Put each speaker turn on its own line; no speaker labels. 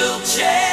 will change.